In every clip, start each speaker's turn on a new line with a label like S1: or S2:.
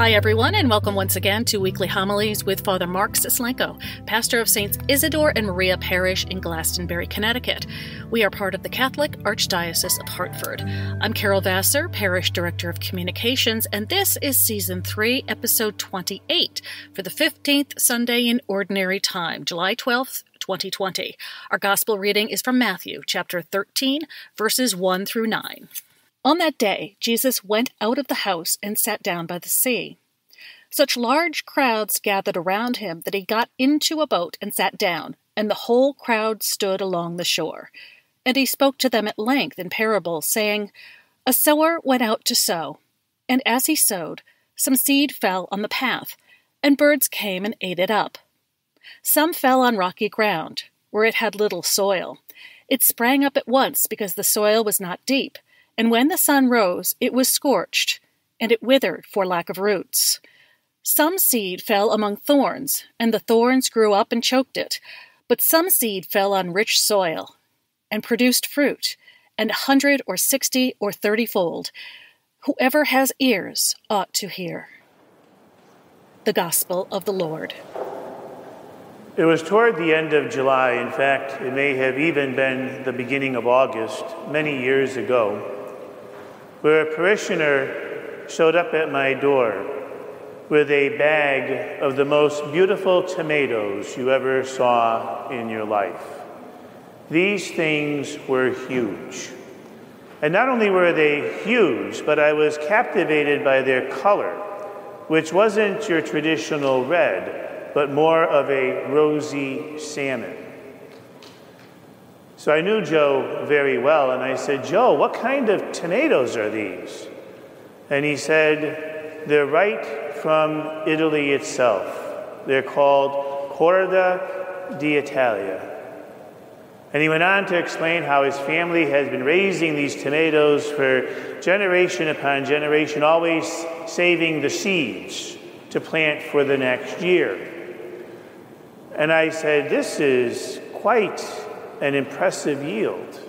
S1: Hi, everyone, and welcome once again to Weekly Homilies with Father Mark Suslenko, pastor of Saints Isidore and Maria Parish in Glastonbury, Connecticut. We are part of the Catholic Archdiocese of Hartford. I'm Carol Vassar, Parish Director of Communications, and this is Season 3, Episode 28 for the 15th Sunday in Ordinary Time, July 12th, 2020. Our Gospel reading is from Matthew, chapter 13, verses 1 through 9. On that day, Jesus went out of the house and sat down by the sea. Such large crowds gathered around him that he got into a boat and sat down, and the whole crowd stood along the shore. And he spoke to them at length in parables, saying, A sower went out to sow, and as he sowed, some seed fell on the path, and birds came and ate it up. Some fell on rocky ground, where it had little soil. It sprang up at once because the soil was not deep and when the sun rose, it was scorched, and it withered for lack of roots. Some seed fell among thorns, and the thorns grew up and choked it. But some seed fell on rich soil, and produced fruit, and a hundred or sixty or thirty fold. Whoever has ears ought to hear. The Gospel of the Lord.
S2: It was toward the end of July, in fact, it may have even been the beginning of August, many years ago where a parishioner showed up at my door with a bag of the most beautiful tomatoes you ever saw in your life. These things were huge. And not only were they huge, but I was captivated by their color, which wasn't your traditional red, but more of a rosy salmon. So I knew Joe very well, and I said, Joe, what kind of tomatoes are these? And he said, They're right from Italy itself. They're called Corda d'Italia. And he went on to explain how his family has been raising these tomatoes for generation upon generation, always saving the seeds to plant for the next year. And I said, This is quite an impressive yield.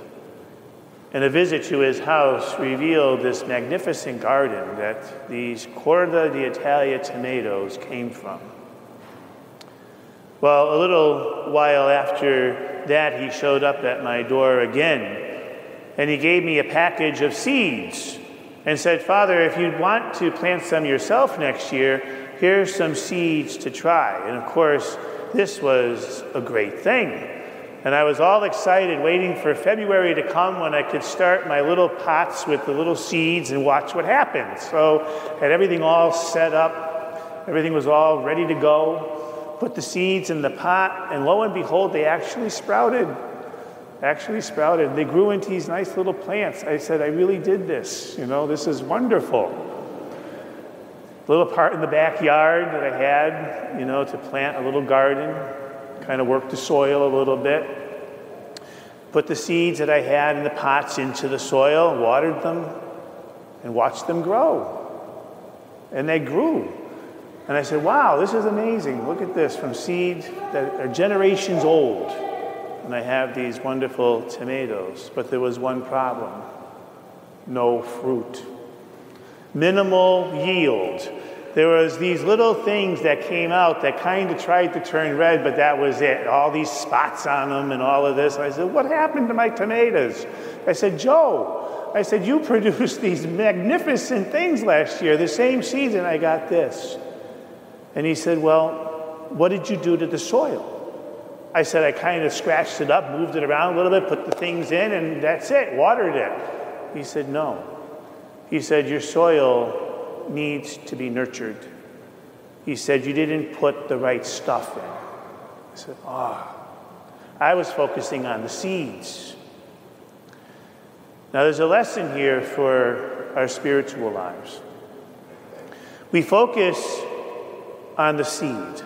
S2: And a visit to his house revealed this magnificent garden that these Corda d'Italia tomatoes came from. Well, a little while after that, he showed up at my door again, and he gave me a package of seeds and said, Father, if you want to plant some yourself next year, here's some seeds to try. And of course, this was a great thing and I was all excited, waiting for February to come when I could start my little pots with the little seeds and watch what happened. So, had everything all set up, everything was all ready to go. Put the seeds in the pot, and lo and behold, they actually sprouted. Actually sprouted. They grew into these nice little plants. I said, I really did this. You know, this is wonderful. Little part in the backyard that I had, you know, to plant a little garden kind of worked the soil a little bit. Put the seeds that I had in the pots into the soil, watered them, and watched them grow. And they grew. And I said, wow, this is amazing. Look at this from seeds that are generations old. And I have these wonderful tomatoes. But there was one problem no fruit. Minimal yield. There was these little things that came out that kind of tried to turn red, but that was it. All these spots on them and all of this. I said, What happened to my tomatoes? I said, Joe, I said, You produced these magnificent things last year, the same season I got this. And he said, Well, what did you do to the soil? I said, I kind of scratched it up, moved it around a little bit, put the things in, and that's it, watered it. He said, No. He said, Your soil needs to be nurtured. He said, You didn't put the right stuff in. I said, Ah. Oh. I was focusing on the seeds. Now, there's a lesson here for our spiritual lives. We focus on the seed.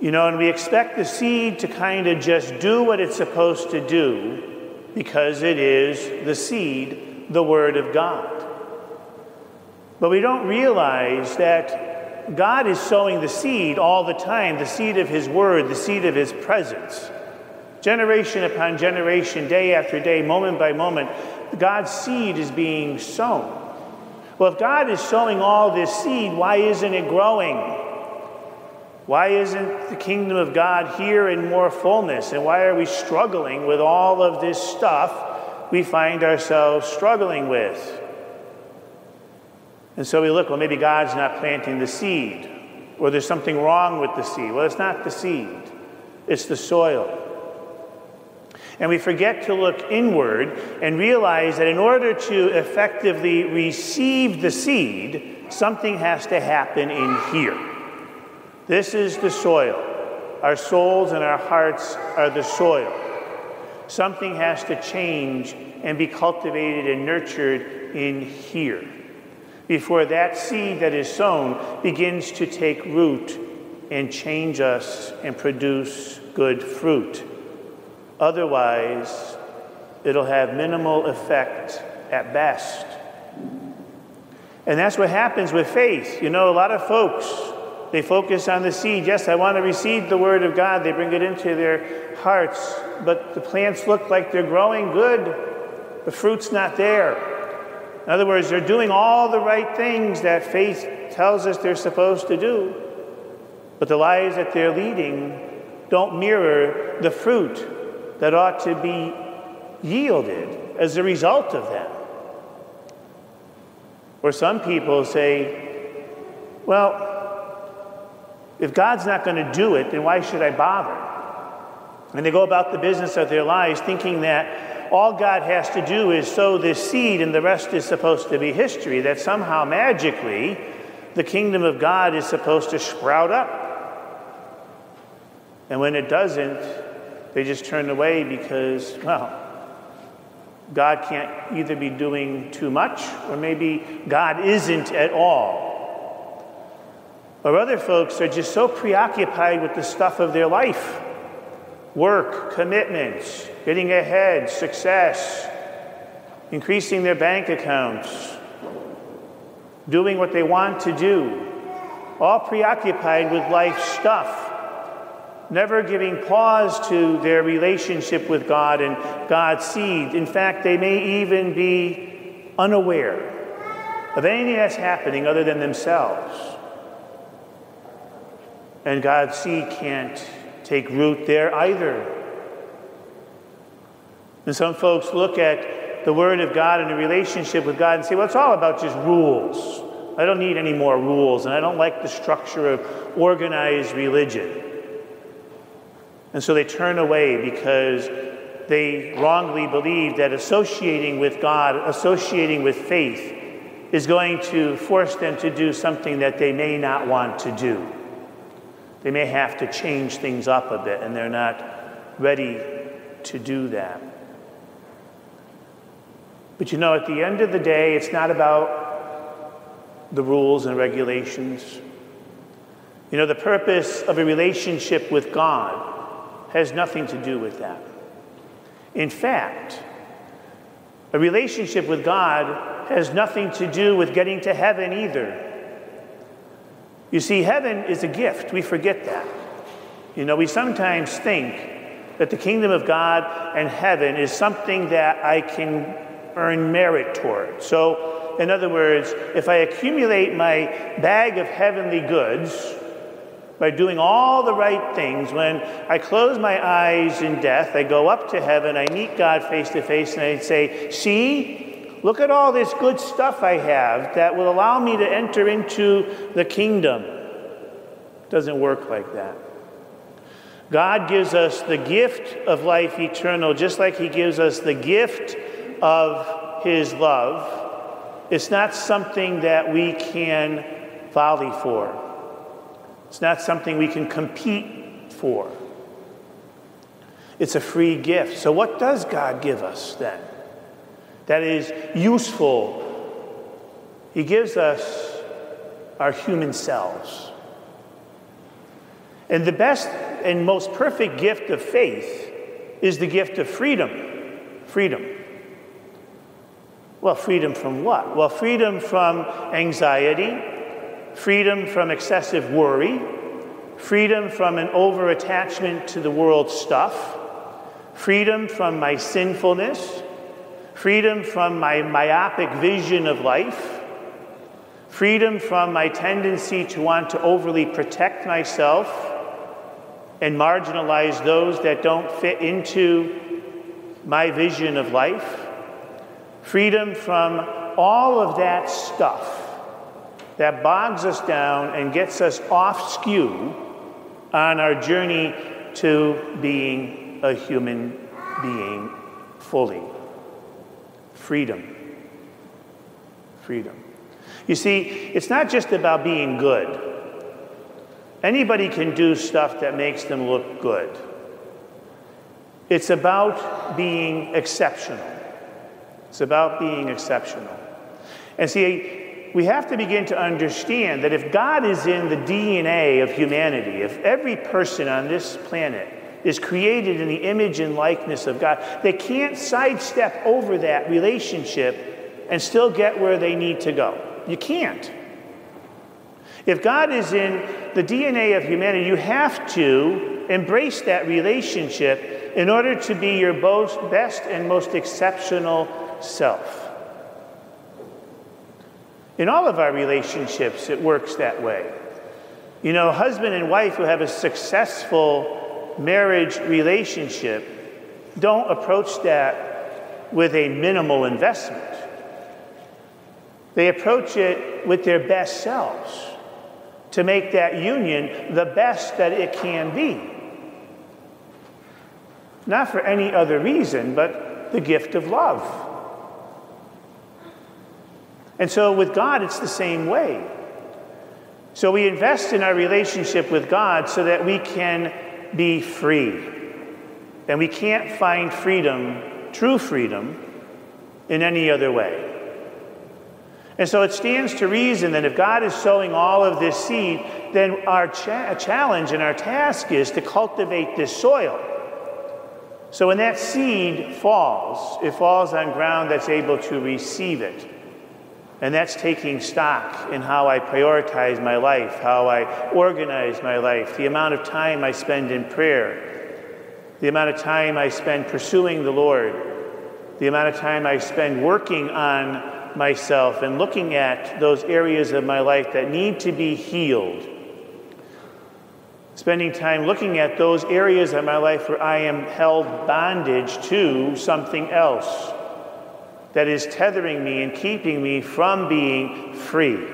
S2: You know, and we expect the seed to kind of just do what it's supposed to do because it is the seed, the Word of God. But we don't realize that God is sowing the seed all the time the seed of His Word, the seed of His presence. Generation upon generation, day after day, moment by moment, God's seed is being sown. Well, if God is sowing all this seed, why isn't it growing? Why isn't the kingdom of God here in more fullness? And why are we struggling with all of this stuff we find ourselves struggling with? And so we look, well, maybe God's not planting the seed, or there's something wrong with the seed. Well, it's not the seed, it's the soil. And we forget to look inward and realize that in order to effectively receive the seed, something has to happen in here. This is the soil. Our souls and our hearts are the soil. Something has to change and be cultivated and nurtured in here before that seed that is sown begins to take root and change us and produce good fruit. Otherwise, it'll have minimal effect at best. And that's what happens with faith. You know, a lot of folks, they focus on the seed. Yes, I want to receive the word of God. They bring it into their hearts, but the plants look like they're growing good. The fruit's not there. In other words, they're doing all the right things that faith tells us they're supposed to do, but the lives that they're leading don't mirror the fruit that ought to be yielded as a result of them. Or some people say, well, if God's not going to do it, then why should I bother? And they go about the business of their lives thinking that all God has to do is sow this seed and the rest is supposed to be history, that somehow magically the kingdom of God is supposed to sprout up. And when it doesn't, they just turn away because, well, God can't either be doing too much or maybe God isn't at all. Or other folks are just so preoccupied with the stuff of their life work, commitments, getting ahead, success, increasing their bank accounts, doing what they want to do, all preoccupied with life stuff never giving pause to their relationship with God and God's seed. In fact, they may even be unaware of anything that's happening other than themselves. And God's seed can't take root there either. And some folks look at the Word of God and the relationship with God and say, well, it's all about just rules. I don't need any more rules, and I don't like the structure of organized religion. And so they turn away because they wrongly believe that associating with God, associating with faith, is going to force them to do something that they may not want to do. They may have to change things up a bit, and they're not ready to do that. But you know, at the end of the day, it's not about the rules and regulations. You know, the purpose of a relationship with God has nothing to do with that. In fact, a relationship with God has nothing to do with getting to heaven either. You see, heaven is a gift. We forget that. You know, we sometimes think that the kingdom of God and heaven is something that I can earn merit toward. So, in other words, if I accumulate my bag of heavenly goods, by doing all the right things. When I close my eyes in death, I go up to heaven, I meet God face to face, and I say, See, look at all this good stuff I have that will allow me to enter into the kingdom. Doesn't work like that. God gives us the gift of life eternal, just like He gives us the gift of His love. It's not something that we can volley for. It's not something we can compete for. It's a free gift. So, what does God give us then? That is useful. He gives us our human selves. And the best and most perfect gift of faith is the gift of freedom. Freedom. Well, freedom from what? Well, freedom from anxiety, freedom from excessive worry, freedom from an over attachment to the world's stuff, freedom from my sinfulness, freedom from my myopic vision of life, freedom from my tendency to want to overly protect myself and marginalize those that don't fit into my vision of life, freedom from all of that stuff that bogs us down and gets us off skew on our journey to being a human being fully. Freedom. Freedom. You see, it's not just about being good. Anybody can do stuff that makes them look good. It's about being exceptional. It's about being exceptional. And see, we have to begin to understand that if God is in the DNA of humanity, if every person on this planet is created in the image and likeness of God, they can't sidestep over that relationship and still get where they need to go. You can't. If God is in the DNA of humanity, you have to embrace that relationship in order to be your best and most exceptional self. In all of our relationships, it works that way. You know, husband and wife who have a successful marriage relationship don't approach that with a minimal investment. They approach it with their best selves to make that union the best that it can be. Not for any other reason, but the gift of love. And so with God, it's the same way. So we invest in our relationship with God so that we can be free. And we can't find freedom, true freedom, in any other way. And so it stands to reason that if God is sowing all of this seed, then our cha- challenge and our task is to cultivate this soil. So when that seed falls, it falls on ground that's able to receive it. And that's taking stock in how I prioritize my life, how I organize my life, the amount of time I spend in prayer, the amount of time I spend pursuing the Lord, the amount of time I spend working on myself and looking at those areas of my life that need to be healed. Spending time looking at those areas of my life where I am held bondage to something else that is tethering me and keeping me from being free.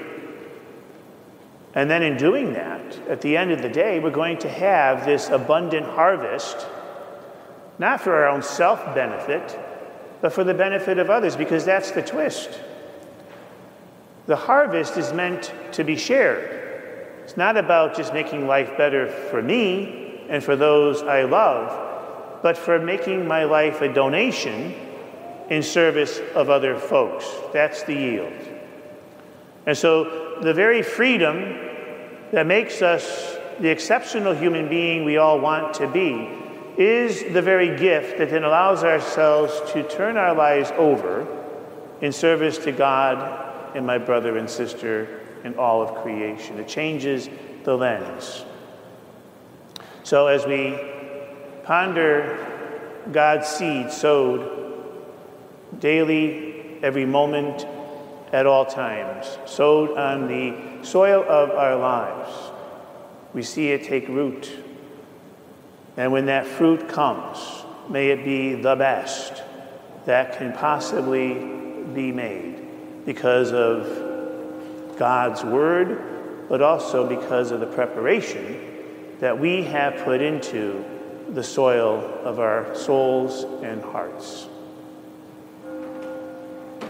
S2: And then in doing that, at the end of the day, we're going to have this abundant harvest, not for our own self benefit, but for the benefit of others, because that's the twist. The harvest is meant to be shared. It's not about just making life better for me and for those I love, but for making my life a donation in service of other folks. That's the yield. And so the very freedom that makes us the exceptional human being we all want to be is the very gift that then allows ourselves to turn our lives over in service to God and my brother and sister and all of creation. It changes the lens. So as we ponder God's seed sowed daily, every moment, at all times, sowed on the soil of our lives, we see it take root. And when that fruit comes, may it be the best that can possibly be made because of God's word, but also because of the preparation that we have put into the soil of our souls and hearts.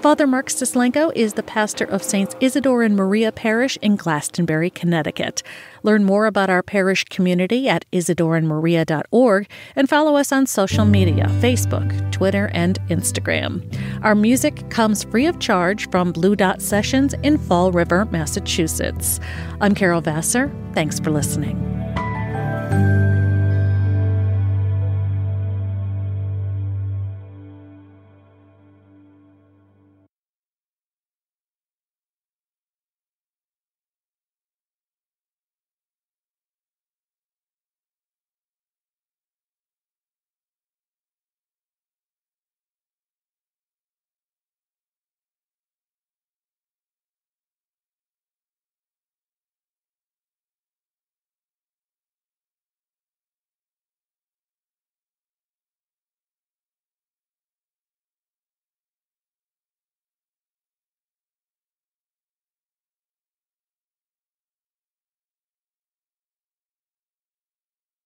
S1: Father Mark Suslenko is the pastor of Saints Isidore and Maria Parish in Glastonbury, Connecticut. Learn more about our parish community at isidoreandmaria.org and follow us on social media Facebook, Twitter, and Instagram. Our music comes free of charge from Blue Dot Sessions in Fall River, Massachusetts. I'm Carol Vassar. Thanks for listening.